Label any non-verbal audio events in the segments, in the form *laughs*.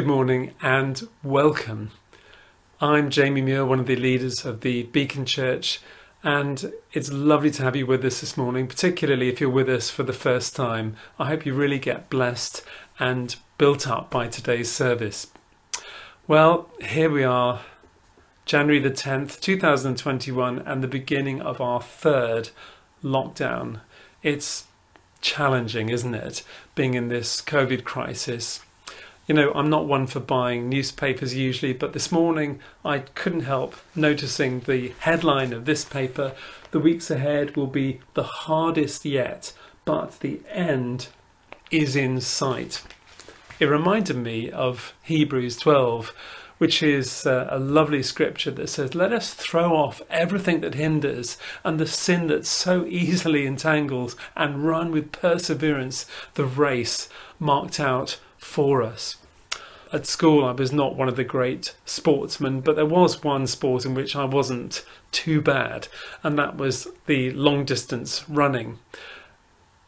Good morning and welcome. I'm Jamie Muir, one of the leaders of the Beacon Church, and it's lovely to have you with us this morning, particularly if you're with us for the first time. I hope you really get blessed and built up by today's service. Well, here we are, January the 10th, 2021, and the beginning of our third lockdown. It's challenging, isn't it, being in this COVID crisis? You know, I'm not one for buying newspapers usually, but this morning I couldn't help noticing the headline of this paper The weeks ahead will be the hardest yet, but the end is in sight. It reminded me of Hebrews 12, which is uh, a lovely scripture that says, Let us throw off everything that hinders and the sin that so easily entangles and run with perseverance the race marked out for us at school I was not one of the great sportsmen, but there was one sport in which I wasn't too bad, and that was the long distance running.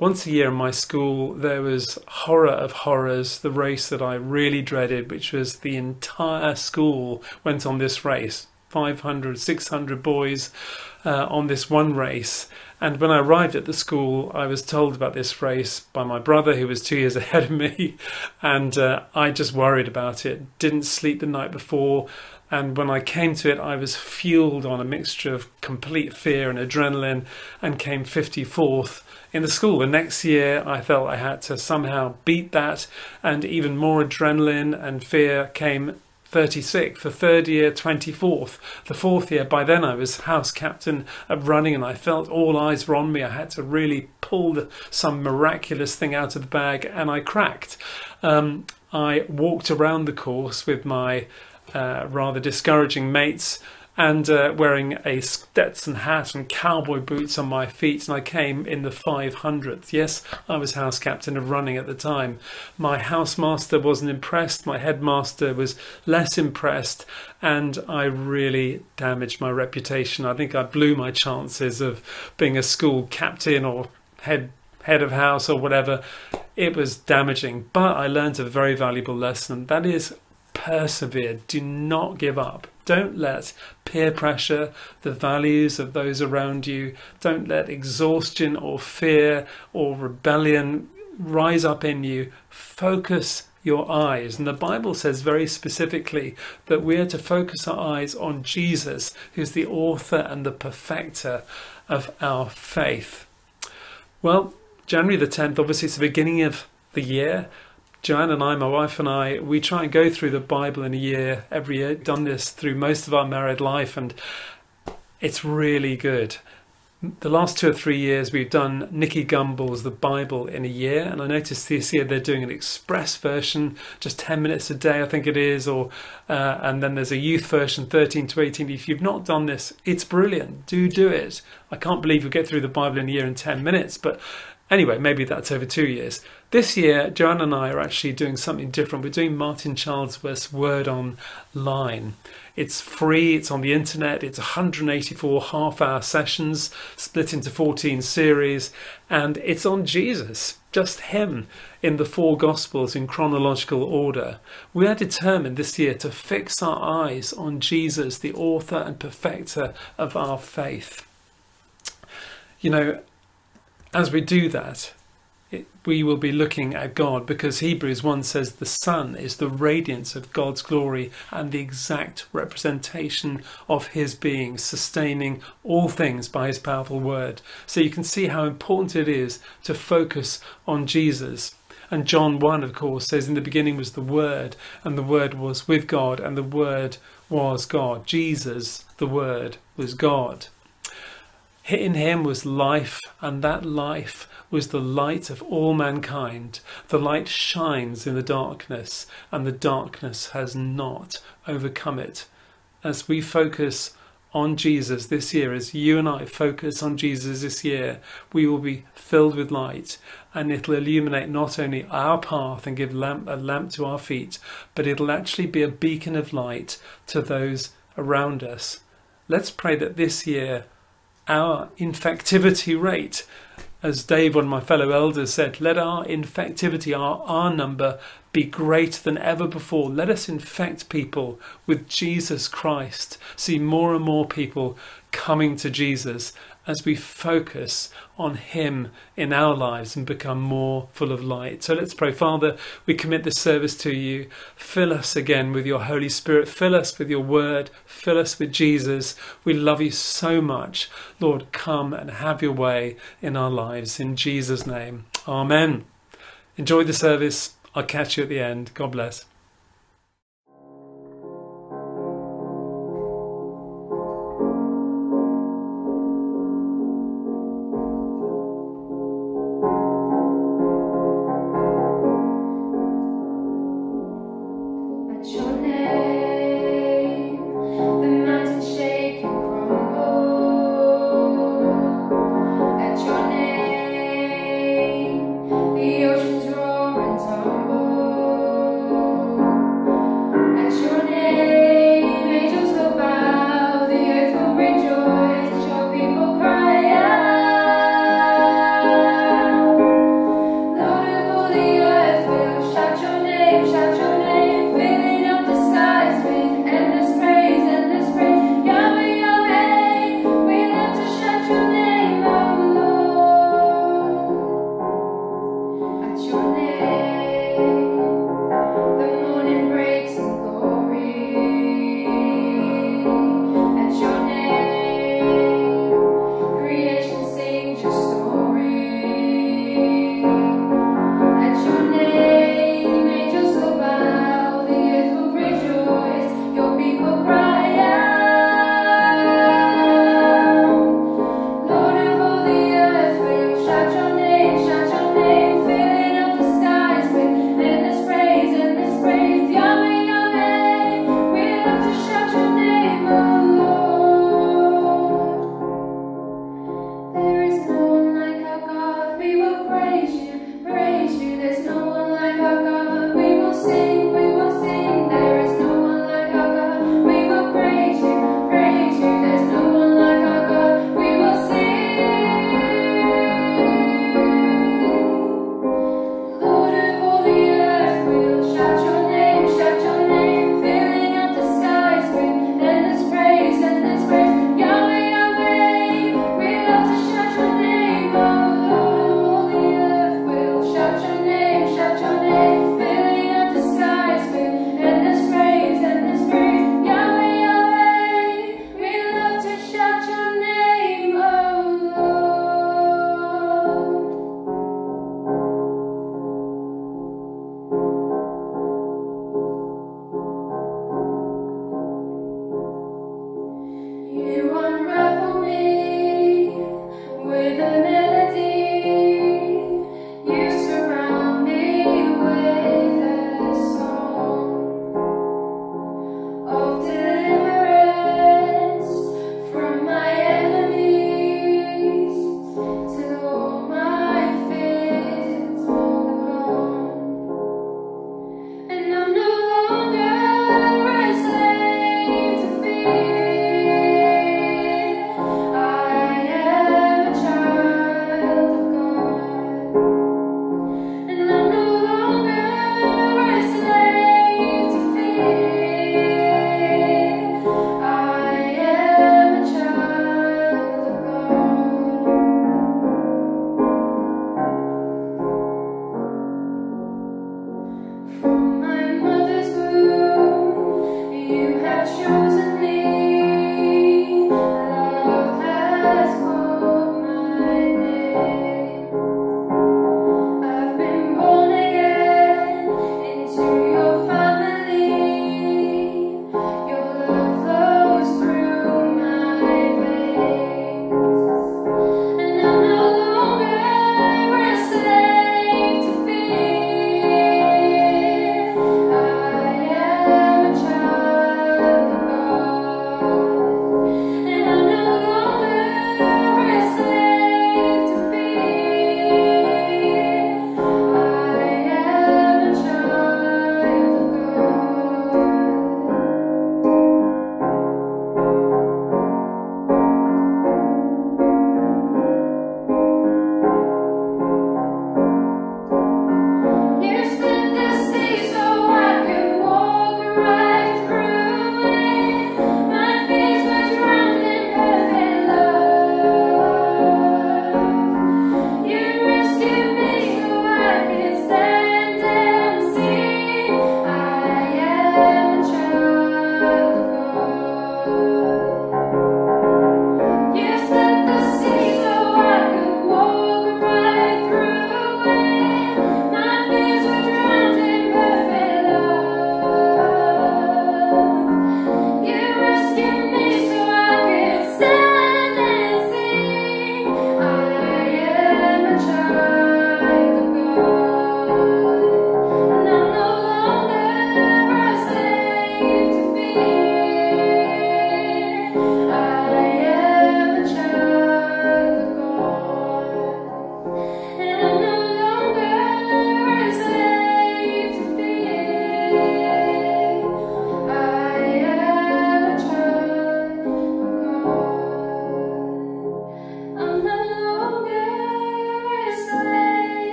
Once a year in my school, there was horror of horrors, the race that I really dreaded, which was the entire school went on this race 500, 600 boys uh, on this one race. And when I arrived at the school, I was told about this race by my brother, who was two years *laughs* ahead of me. And uh, I just worried about it, didn't sleep the night before. And when I came to it, I was fueled on a mixture of complete fear and adrenaline and came 54th in the school. The next year, I felt I had to somehow beat that, and even more adrenaline and fear came 36th, the third year 24th, the fourth year by then I was house captain of running and I felt all eyes were on me. I had to really pull the, some miraculous thing out of the bag and I cracked. Um, I walked around the course with my uh, rather discouraging mates and uh, wearing a Stetson hat and cowboy boots on my feet, and I came in the 500th. Yes, I was house captain of running at the time. My housemaster wasn't impressed, my headmaster was less impressed, and I really damaged my reputation. I think I blew my chances of being a school captain or head head of house or whatever. It was damaging, but I learned a very valuable lesson. That is persevere. Do not give up. Don't let peer pressure, the values of those around you, don't let exhaustion or fear or rebellion rise up in you. Focus your eyes. And the Bible says very specifically that we are to focus our eyes on Jesus, who's the author and the perfecter of our faith. Well, January the 10th, obviously, it's the beginning of the year. Joanne and I, my wife and I, we try and go through the Bible in a year, every year, done this through most of our married life, and it's really good. The last two or three years, we've done Nicky Gumbel's The Bible in a year, and I noticed this year they're doing an express version, just 10 minutes a day, I think it is, or uh, and then there's a youth version, 13 to 18. If you've not done this, it's brilliant. Do do it. I can't believe you get through the Bible in a year in 10 minutes, but Anyway, maybe that's over two years. This year, Joanne and I are actually doing something different. We're doing Martin Charlesworth's Word Online. It's free, it's on the internet, it's 184 half hour sessions split into 14 series, and it's on Jesus, just Him, in the four Gospels in chronological order. We are determined this year to fix our eyes on Jesus, the author and perfecter of our faith. You know, as we do that, it, we will be looking at God because Hebrews 1 says the Son is the radiance of God's glory and the exact representation of His being, sustaining all things by His powerful word. So you can see how important it is to focus on Jesus. And John 1, of course, says, In the beginning was the Word, and the Word was with God, and the Word was God. Jesus, the Word, was God. In him was life, and that life was the light of all mankind. The light shines in the darkness, and the darkness has not overcome it. As we focus on Jesus this year, as you and I focus on Jesus this year, we will be filled with light and it'll illuminate not only our path and give lamp, a lamp to our feet, but it'll actually be a beacon of light to those around us. Let's pray that this year our infectivity rate as Dave, one of my fellow elders, said, let our infectivity, our R number, be greater than ever before. Let us infect people with Jesus Christ. See more and more people coming to Jesus as we focus on Him in our lives and become more full of light. So let's pray. Father, we commit this service to you. Fill us again with your Holy Spirit. Fill us with your word. Fill us with Jesus. We love you so much. Lord, come and have your way in our lives. In Jesus' name. Amen. Enjoy the service. I'll catch you at the end. God bless.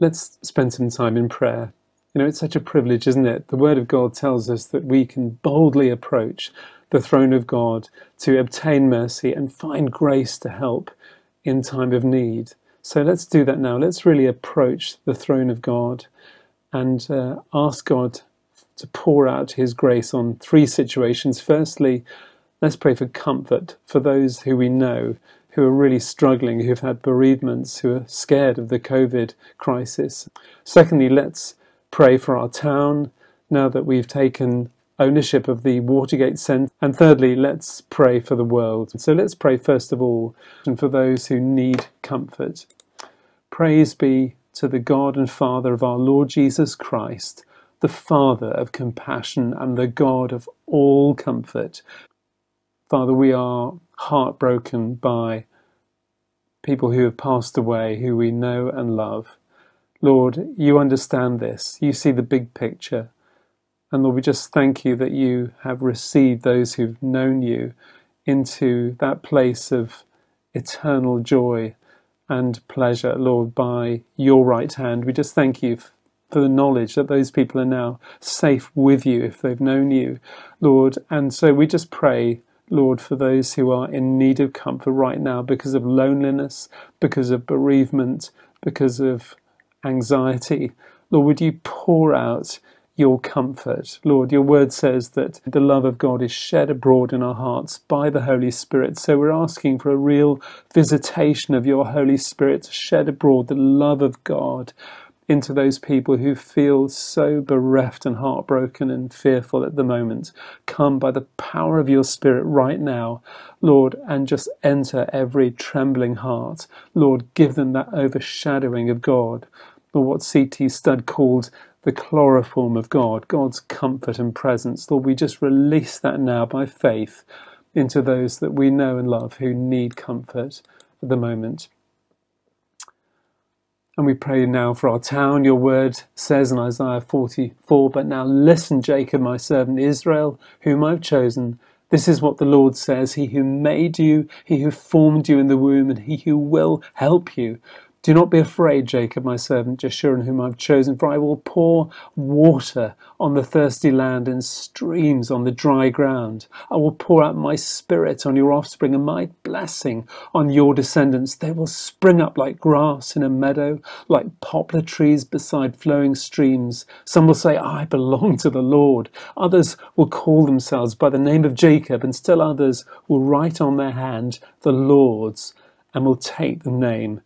Let's spend some time in prayer. You know, it's such a privilege, isn't it? The Word of God tells us that we can boldly approach the throne of God to obtain mercy and find grace to help in time of need. So let's do that now. Let's really approach the throne of God and uh, ask God to pour out His grace on three situations. Firstly, let's pray for comfort for those who we know who are really struggling, who've had bereavements, who are scared of the COVID crisis. Secondly, let's pray for our town now that we've taken ownership of the Watergate Centre. And thirdly, let's pray for the world. So let's pray first of all and for those who need comfort. Praise be to the God and Father of our Lord Jesus Christ, the Father of compassion and the God of all comfort. Father, we are heartbroken by people who have passed away, who we know and love. Lord, you understand this. You see the big picture. And Lord, we just thank you that you have received those who've known you into that place of eternal joy and pleasure, Lord, by your right hand. We just thank you for the knowledge that those people are now safe with you if they've known you, Lord. And so we just pray Lord, for those who are in need of comfort right now because of loneliness, because of bereavement, because of anxiety. Lord, would you pour out your comfort. Lord, your word says that the love of God is shed abroad in our hearts by the Holy Spirit. So we're asking for a real visitation of your Holy Spirit to shed abroad the love of God into those people who feel so bereft and heartbroken and fearful at the moment. Come by the power of your Spirit right now, Lord, and just enter every trembling heart. Lord, give them that overshadowing of God, or what C.T. Studd called the chloroform of God, God's comfort and presence. Lord, we just release that now by faith into those that we know and love who need comfort at the moment. And we pray now for our town. Your word says in Isaiah 44 But now listen, Jacob, my servant Israel, whom I've chosen. This is what the Lord says He who made you, He who formed you in the womb, and He who will help you. Do not be afraid, Jacob, my servant, Jeshurun, whom I've chosen, for I will pour water on the thirsty land and streams on the dry ground. I will pour out my spirit on your offspring and my blessing on your descendants. They will spring up like grass in a meadow, like poplar trees beside flowing streams. Some will say, I belong to the Lord. Others will call themselves by the name of Jacob, and still others will write on their hand the Lord's and will take the name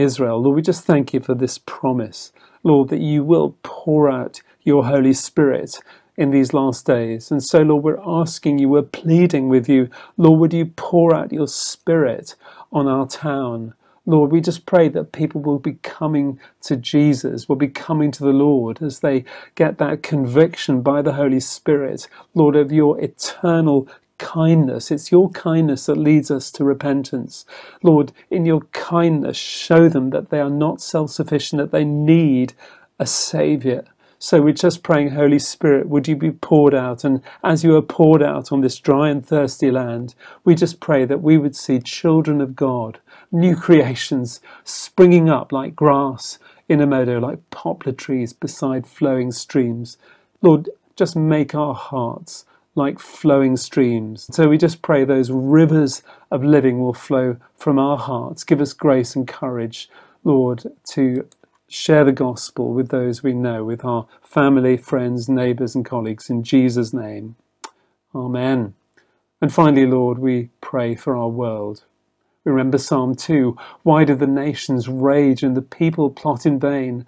Israel. Lord, we just thank you for this promise, Lord, that you will pour out your Holy Spirit in these last days. And so, Lord, we're asking you, we're pleading with you, Lord, would you pour out your Spirit on our town? Lord, we just pray that people will be coming to Jesus, will be coming to the Lord as they get that conviction by the Holy Spirit, Lord, of your eternal kindness. It's your kindness that leads us to repentance. Lord, in your kindness, show them that they are not self sufficient, that they need a Saviour. So we're just praying, Holy Spirit, would you be poured out? And as you are poured out on this dry and thirsty land, we just pray that we would see children of God, new creations springing up like grass in a meadow, like poplar trees beside flowing streams. Lord, just make our hearts like flowing streams. So we just pray those rivers of living will flow from our hearts. Give us grace and courage, Lord, to share the gospel with those we know, with our family, friends, neighbours, and colleagues. In Jesus' name. Amen. And finally, Lord, we pray for our world. Remember Psalm 2 Why do the nations rage and the people plot in vain?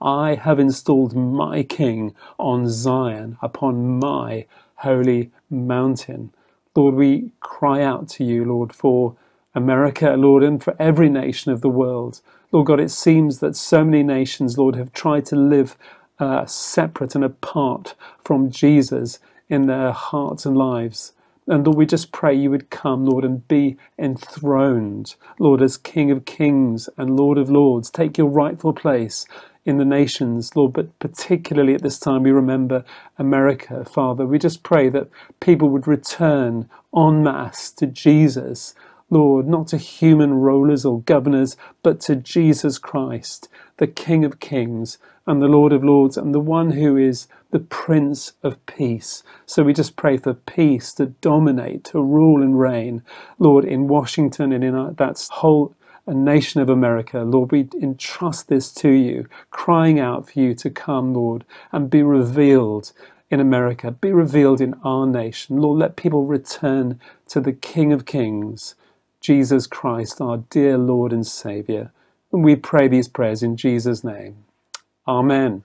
I have installed my king on Zion, upon my holy mountain. Lord, we cry out to you, Lord, for America, Lord, and for every nation of the world. Lord God, it seems that so many nations, Lord, have tried to live uh, separate and apart from Jesus in their hearts and lives. And Lord, we just pray you would come, Lord, and be enthroned, Lord, as King of kings and Lord of lords. Take your rightful place in the nations, Lord, but particularly at this time we remember America, Father. We just pray that people would return en masse to Jesus, Lord, not to human rulers or governors, but to Jesus Christ, the King of kings and the Lord of lords, and the one who is the Prince of Peace. So we just pray for peace to dominate, to rule and reign, Lord, in Washington and in that whole a nation of America. Lord, we entrust this to you, crying out for you to come, Lord, and be revealed in America, be revealed in our nation. Lord, let people return to the King of Kings, Jesus Christ, our dear Lord and Saviour. And we pray these prayers in Jesus' name. Amen.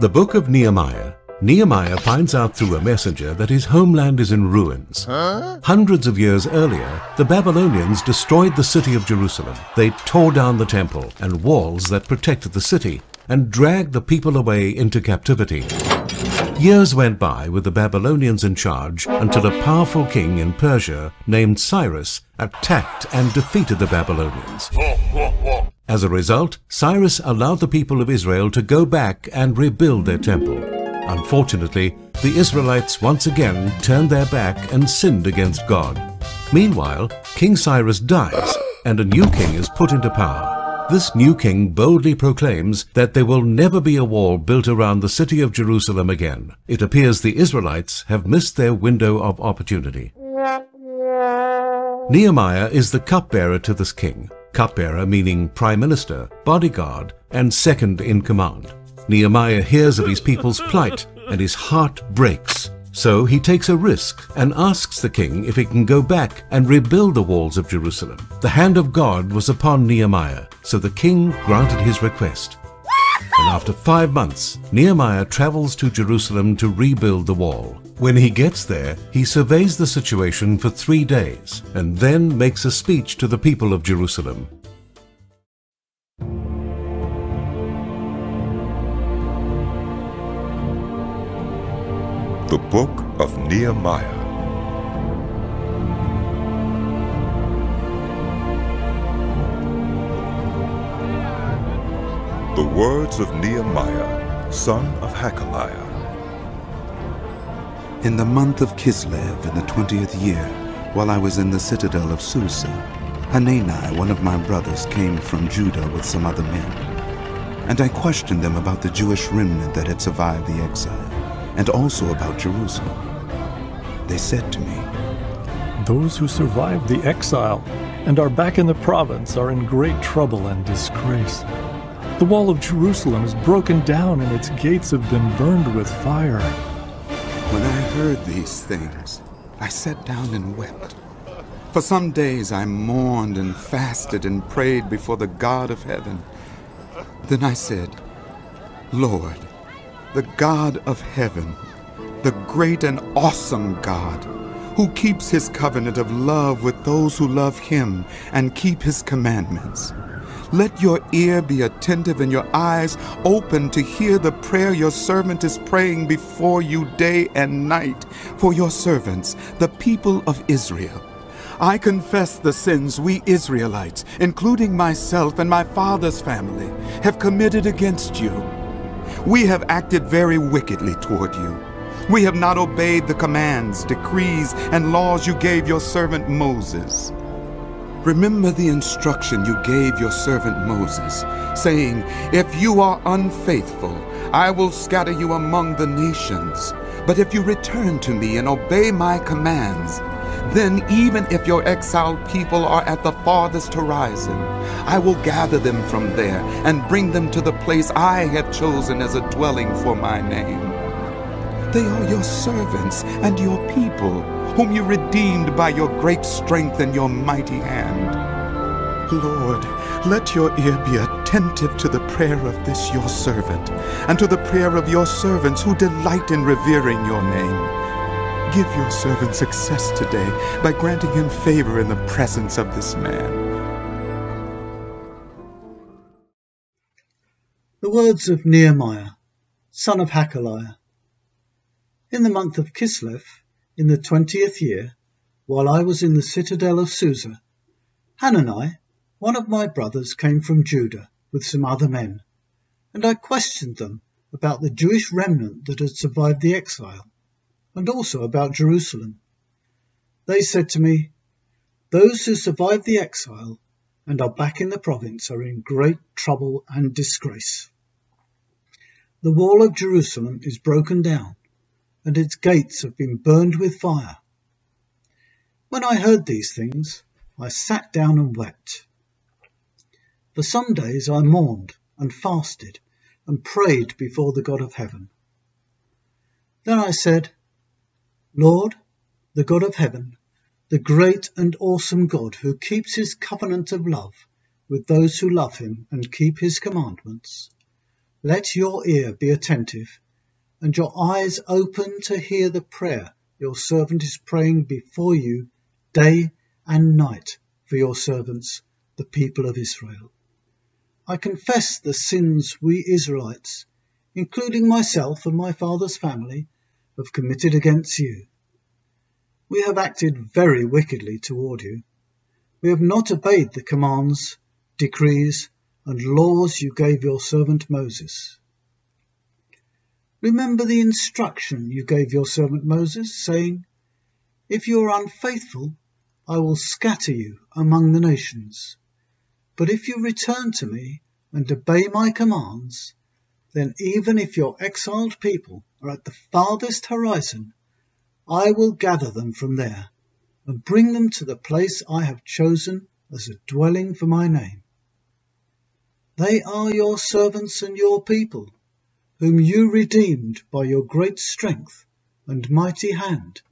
The Book of Nehemiah Nehemiah finds out through a messenger that his homeland is in ruins. Huh? Hundreds of years earlier, the Babylonians destroyed the city of Jerusalem. They tore down the temple and walls that protected the city and dragged the people away into captivity. Years went by with the Babylonians in charge until a powerful king in Persia named Cyrus attacked and defeated the Babylonians. As a result, Cyrus allowed the people of Israel to go back and rebuild their temple. Unfortunately, the Israelites once again turned their back and sinned against God. Meanwhile, King Cyrus dies and a new king is put into power. This new king boldly proclaims that there will never be a wall built around the city of Jerusalem again. It appears the Israelites have missed their window of opportunity. Nehemiah is the cupbearer to this king, cupbearer meaning prime minister, bodyguard, and second in command. Nehemiah hears of his people's plight and his heart breaks. So he takes a risk and asks the king if he can go back and rebuild the walls of Jerusalem. The hand of God was upon Nehemiah, so the king granted his request. And after five months, Nehemiah travels to Jerusalem to rebuild the wall. When he gets there, he surveys the situation for three days and then makes a speech to the people of Jerusalem. The Book of Nehemiah. The words of Nehemiah, son of Hachaliah. In the month of Kislev, in the twentieth year, while I was in the citadel of Susa, Hanani, one of my brothers, came from Judah with some other men. And I questioned them about the Jewish remnant that had survived the exile, and also about Jerusalem. They said to me, Those who survived the exile and are back in the province are in great trouble and disgrace. The wall of Jerusalem is broken down and its gates have been burned with fire. When I heard these things, I sat down and wept. For some days I mourned and fasted and prayed before the God of heaven. Then I said, Lord, the God of heaven, the great and awesome God, who keeps his covenant of love with those who love him and keep his commandments. Let your ear be attentive and your eyes open to hear the prayer your servant is praying before you day and night for your servants, the people of Israel. I confess the sins we Israelites, including myself and my father's family, have committed against you. We have acted very wickedly toward you. We have not obeyed the commands, decrees, and laws you gave your servant Moses. Remember the instruction you gave your servant Moses, saying, If you are unfaithful, I will scatter you among the nations. But if you return to me and obey my commands, then even if your exiled people are at the farthest horizon, I will gather them from there and bring them to the place I have chosen as a dwelling for my name. They are your servants and your people, whom you redeemed by your great strength and your mighty hand. Lord, let your ear be attentive to the prayer of this your servant, and to the prayer of your servants who delight in revering your name. Give your servant success today by granting him favor in the presence of this man. The words of Nehemiah, son of Hachaliah. In the month of Kislev, in the twentieth year, while I was in the citadel of Susa, Hanani, one of my brothers, came from Judah with some other men, and I questioned them about the Jewish remnant that had survived the exile, and also about Jerusalem. They said to me, Those who survived the exile and are back in the province are in great trouble and disgrace. The wall of Jerusalem is broken down and its gates have been burned with fire. When I heard these things, I sat down and wept. For some days I mourned and fasted and prayed before the God of heaven. Then I said, Lord, the God of heaven, the great and awesome God who keeps his covenant of love with those who love him and keep his commandments, let your ear be attentive and your eyes open to hear the prayer your servant is praying before you day and night for your servants, the people of Israel. I confess the sins we Israelites, including myself and my father's family, have committed against you. We have acted very wickedly toward you. We have not obeyed the commands, decrees, and laws you gave your servant Moses. Remember the instruction you gave your servant Moses, saying, If you are unfaithful, I will scatter you among the nations. But if you return to me and obey my commands, then even if your exiled people are at the farthest horizon, I will gather them from there and bring them to the place I have chosen as a dwelling for my name. They are your servants and your people whom you redeemed by your great strength and mighty hand.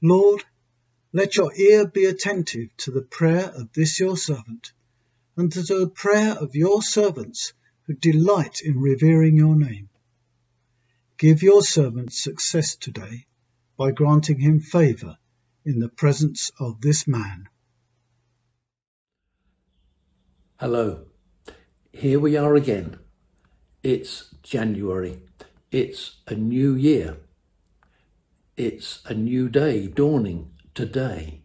Lord, let your ear be attentive to the prayer of this your servant, and to the prayer of your servants who delight in revering your name. Give your servant success today by granting him favour in the presence of this man. Hello, here we are again. It's January. It's a new year. It's a new day dawning today.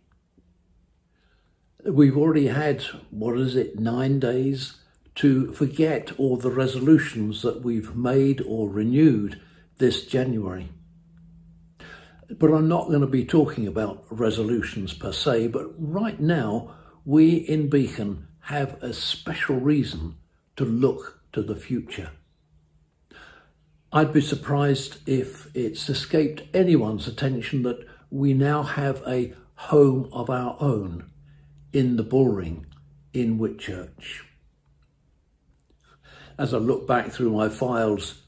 We've already had, what is it, nine days to forget all the resolutions that we've made or renewed this January. But I'm not going to be talking about resolutions per se, but right now we in Beacon have a special reason to look to the future. I'd be surprised if it's escaped anyone's attention that we now have a home of our own in the Bullring in Whitchurch. As I look back through my files,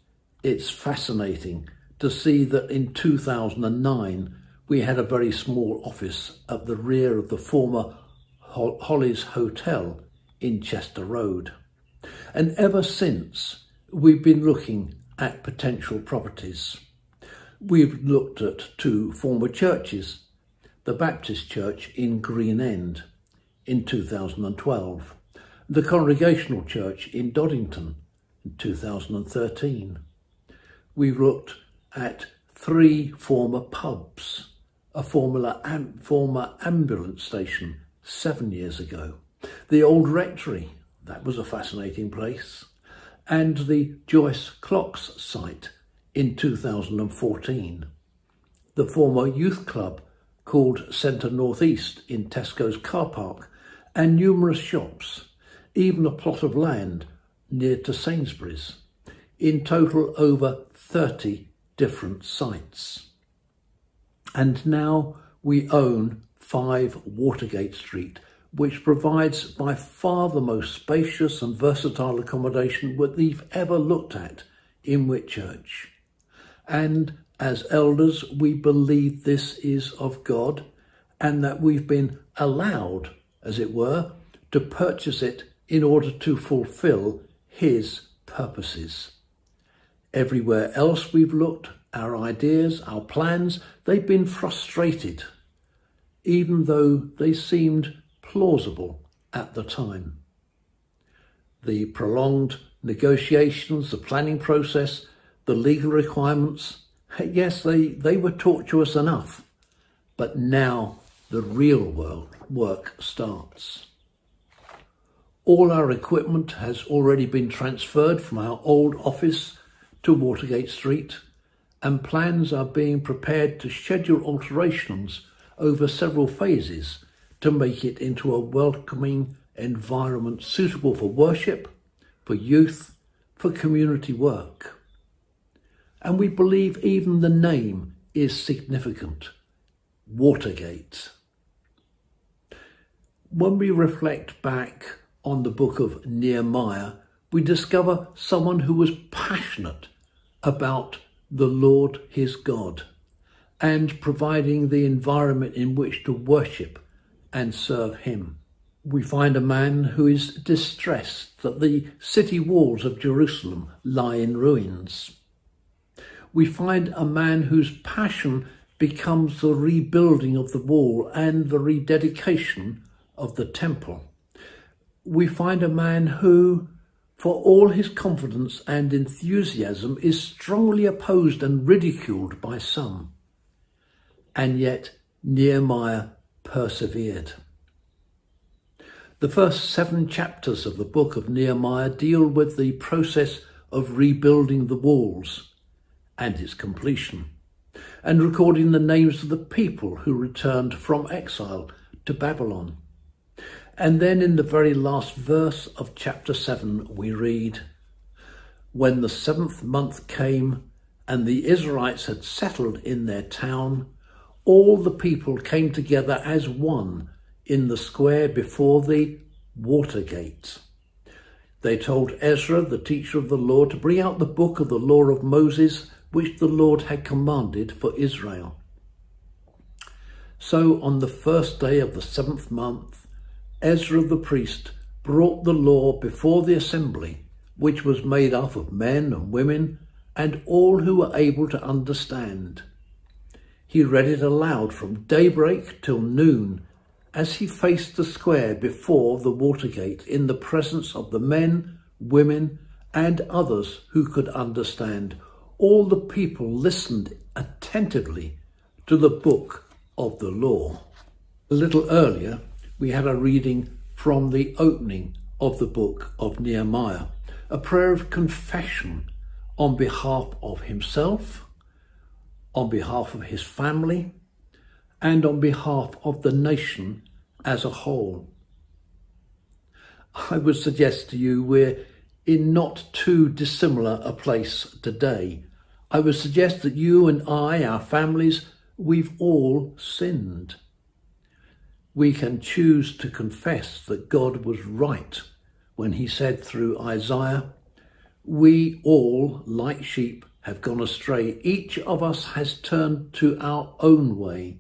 it's fascinating to see that in 2009 we had a very small office at the rear of the former Holly's Hotel in Chester Road. And ever since, we've been looking at potential properties. We've looked at two former churches, the Baptist Church in Green End in 2012, the Congregational Church in Dodington in 2013. We've looked at three former pubs, a former, am, former ambulance station seven years ago, the old rectory, that was a fascinating place, and the Joyce Clocks site in 2014. The former youth club called Centre Northeast in Tesco's car park, and numerous shops, even a plot of land near to Sainsbury's. In total, over 30 different sites. And now we own 5 Watergate Street, which provides by far the most spacious and versatile accommodation that we've ever looked at in Whitchurch. And as elders, we believe this is of God and that we've been allowed, as it were, to purchase it in order to fulfill His purposes. Everywhere else we've looked, our ideas, our plans, they've been frustrated, even though they seemed plausible at the time. The prolonged negotiations, the planning process, the legal requirements, yes, they, they were tortuous enough, but now the real world work starts. All our equipment has already been transferred from our old office to Watergate Street, and plans are being prepared to schedule alterations over several phases to make it into a welcoming environment suitable for worship, for youth, for community work. And we believe even the name is significant Watergate. When we reflect back on the book of Nehemiah, we discover someone who was passionate about the Lord his God and providing the environment in which to worship and serve him. We find a man who is distressed that the city walls of Jerusalem lie in ruins. We find a man whose passion becomes the rebuilding of the wall and the rededication of the temple. We find a man who, for all his confidence and enthusiasm, is strongly opposed and ridiculed by some. And yet Nehemiah persevered. The first seven chapters of the book of Nehemiah deal with the process of rebuilding the walls and its completion, and recording the names of the people who returned from exile to Babylon. And then in the very last verse of chapter 7, we read, When the seventh month came and the Israelites had settled in their town, all the people came together as one in the square before the water gate. They told Ezra, the teacher of the law, to bring out the book of the law of Moses, which the Lord had commanded for Israel. So on the first day of the seventh month, Ezra the priest brought the law before the assembly, which was made up of men and women and all who were able to understand. He read it aloud from daybreak till noon as he faced the square before the Watergate in the presence of the men, women, and others who could understand. All the people listened attentively to the book of the law. A little earlier, we had a reading from the opening of the book of Nehemiah, a prayer of confession on behalf of himself on behalf of his family and on behalf of the nation as a whole. I would suggest to you we're in not too dissimilar a place today. I would suggest that you and I, our families, we've all sinned. We can choose to confess that God was right when he said through Isaiah, We all, like sheep, have gone astray. Each of us has turned to our own way,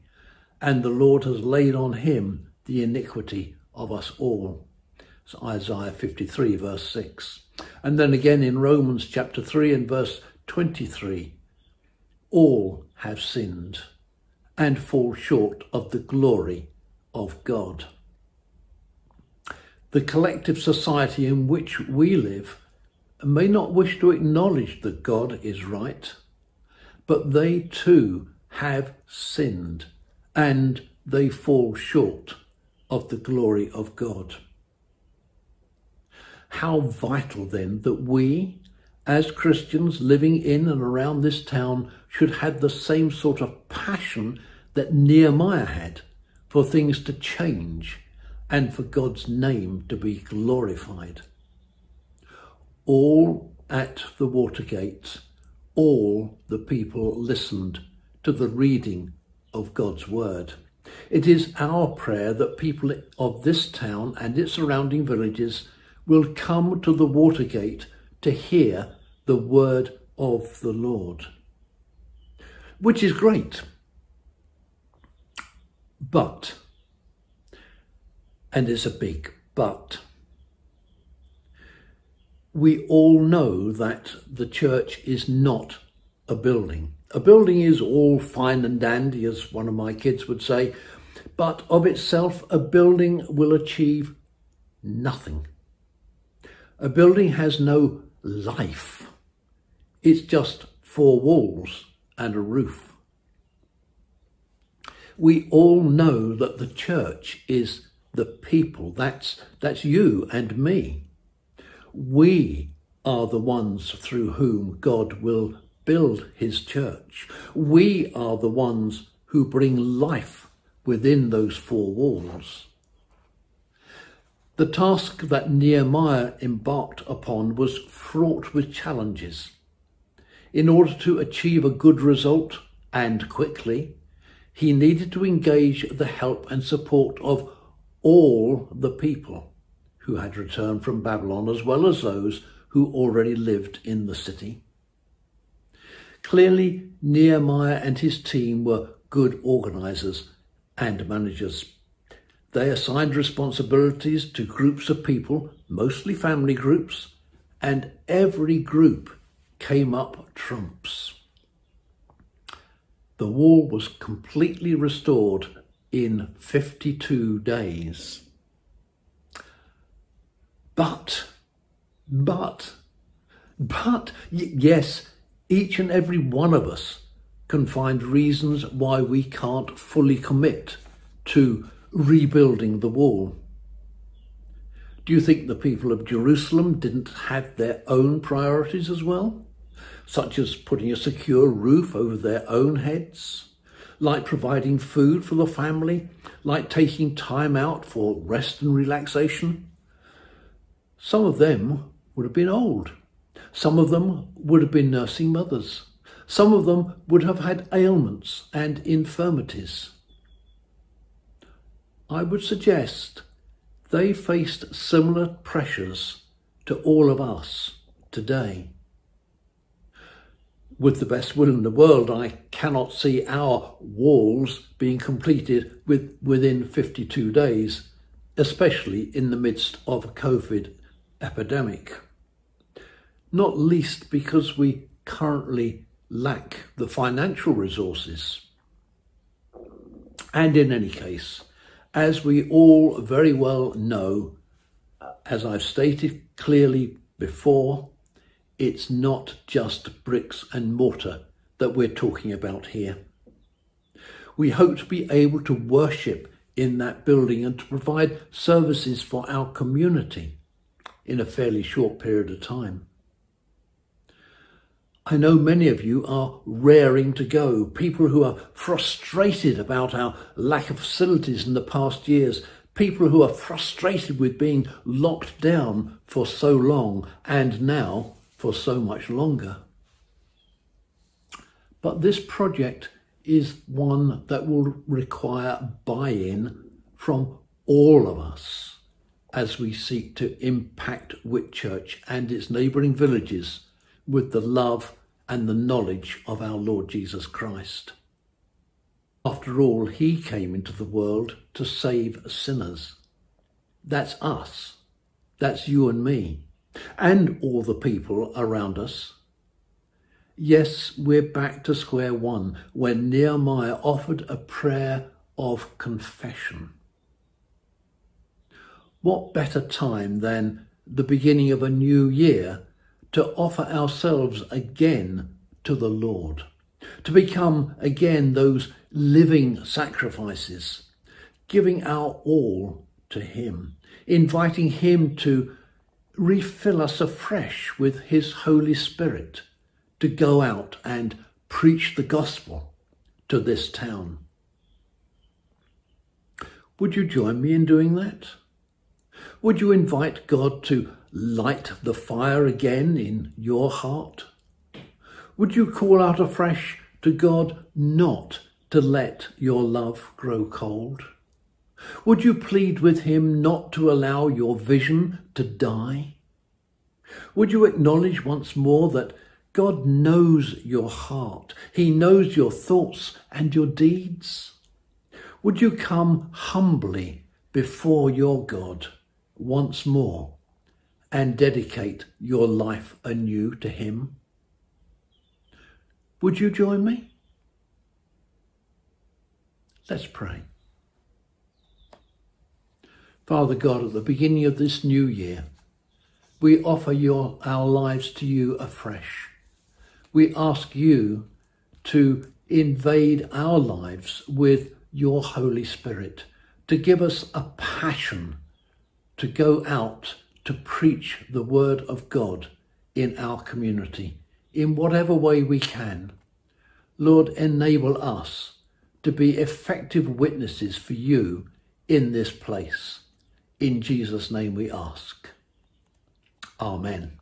and the Lord has laid on him the iniquity of us all. It's Isaiah 53, verse 6. And then again in Romans chapter 3 and verse 23 all have sinned and fall short of the glory of God. The collective society in which we live may not wish to acknowledge that God is right, but they too have sinned and they fall short of the glory of God. How vital then that we, as Christians living in and around this town, should have the same sort of passion that Nehemiah had for things to change and for God's name to be glorified. All at the Watergate, all the people listened to the reading of God's word. It is our prayer that people of this town and its surrounding villages will come to the Watergate to hear the word of the Lord, which is great. But, and it's a big but, we all know that the church is not a building. A building is all fine and dandy, as one of my kids would say, but of itself, a building will achieve nothing. A building has no life. It's just four walls and a roof. We all know that the church is the people. That's, that's you and me. We are the ones through whom God will build his church. We are the ones who bring life within those four walls. The task that Nehemiah embarked upon was fraught with challenges. In order to achieve a good result, and quickly, he needed to engage the help and support of all the people who had returned from Babylon, as well as those who already lived in the city. Clearly, Nehemiah and his team were good organisers and managers. They assigned responsibilities to groups of people, mostly family groups, and every group came up trumps. The wall was completely restored in 52 days. But, but, but, yes, each and every one of us can find reasons why we can't fully commit to rebuilding the wall. Do you think the people of Jerusalem didn't have their own priorities as well? Such as putting a secure roof over their own heads, like providing food for the family, like taking time out for rest and relaxation? Some of them would have been old. Some of them would have been nursing mothers. Some of them would have had ailments and infirmities. I would suggest they faced similar pressures to all of us today. With the best will in the world, I cannot see our walls being completed with, within 52 days, especially in the midst of a COVID epidemic. Not least because we currently lack the financial resources. And in any case, as we all very well know, as I've stated clearly before, it's not just bricks and mortar that we're talking about here. We hope to be able to worship in that building and to provide services for our community in a fairly short period of time. I know many of you are raring to go, people who are frustrated about our lack of facilities in the past years, people who are frustrated with being locked down for so long and now for so much longer. But this project is one that will require buy in from all of us as we seek to impact Whitchurch and its neighbouring villages with the love and the knowledge of our Lord Jesus Christ. After all, he came into the world to save sinners. That's us. That's you and me, and all the people around us. Yes, we're back to square one when Nehemiah offered a prayer of confession. What better time than the beginning of a new year to offer ourselves again to the Lord, to become again those living sacrifices, giving our all to Him, inviting Him to refill us afresh with His Holy Spirit, to go out and preach the gospel to this town. Would you join me in doing that? Would you invite God to light the fire again in your heart? Would you call out afresh to God not to let your love grow cold? Would you plead with him not to allow your vision to die? Would you acknowledge once more that God knows your heart, he knows your thoughts and your deeds? Would you come humbly before your God once more and dedicate your life anew to him? Would you join me? Let's pray. Father God, at the beginning of this new year, we offer your, our lives to you afresh. We ask you to invade our lives with your Holy Spirit, to give us a passion to go out to preach the word of God in our community in whatever way we can. Lord, enable us to be effective witnesses for you in this place. In Jesus' name we ask. Amen.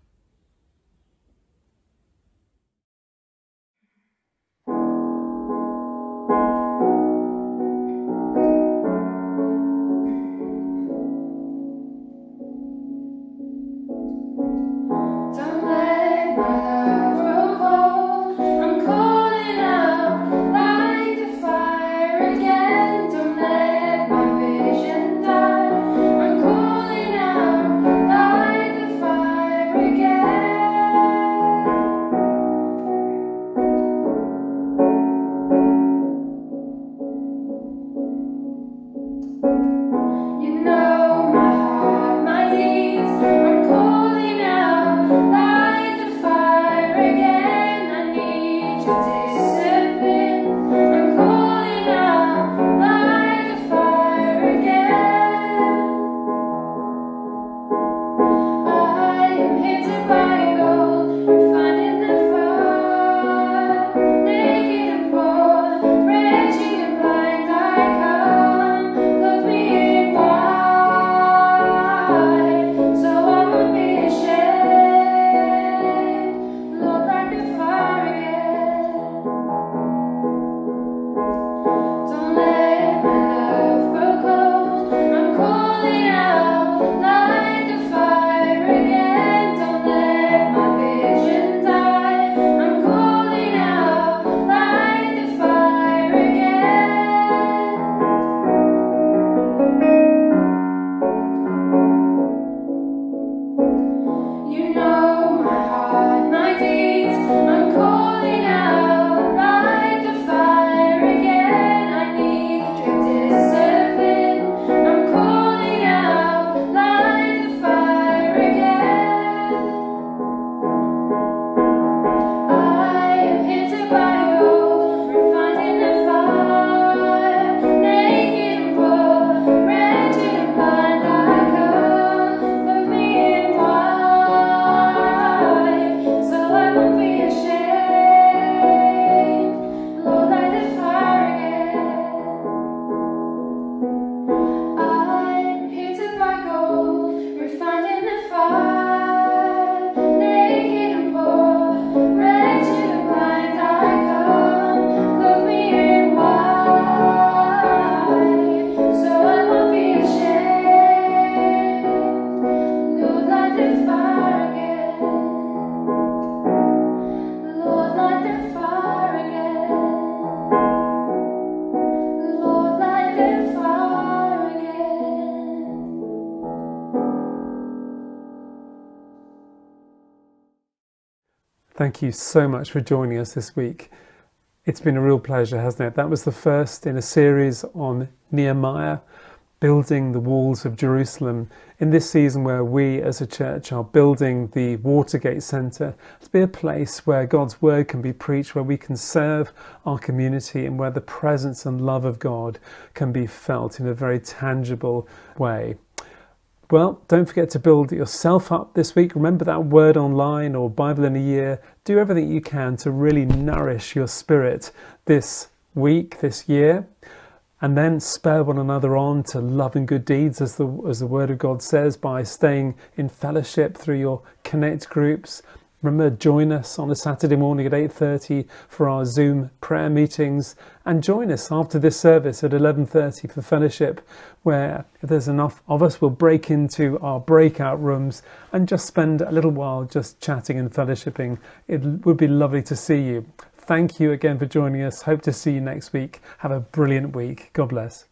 Thank you so much for joining us this week. It's been a real pleasure, hasn't it? That was the first in a series on Nehemiah building the walls of Jerusalem in this season where we as a church are building the Watergate Centre to be a place where God's word can be preached, where we can serve our community, and where the presence and love of God can be felt in a very tangible way. Well, don't forget to build yourself up this week. Remember that word online or Bible in a year. Do everything you can to really nourish your spirit this week, this year and then spur one another on to love and good deeds, as the, as the Word of God says, by staying in fellowship through your Connect groups. Remember, join us on a Saturday morning at 8.30 for our Zoom prayer meetings and join us after this service at 11.30 for fellowship where if there's enough of us, we'll break into our breakout rooms and just spend a little while just chatting and fellowshipping. It would be lovely to see you. Thank you again for joining us. Hope to see you next week. Have a brilliant week. God bless.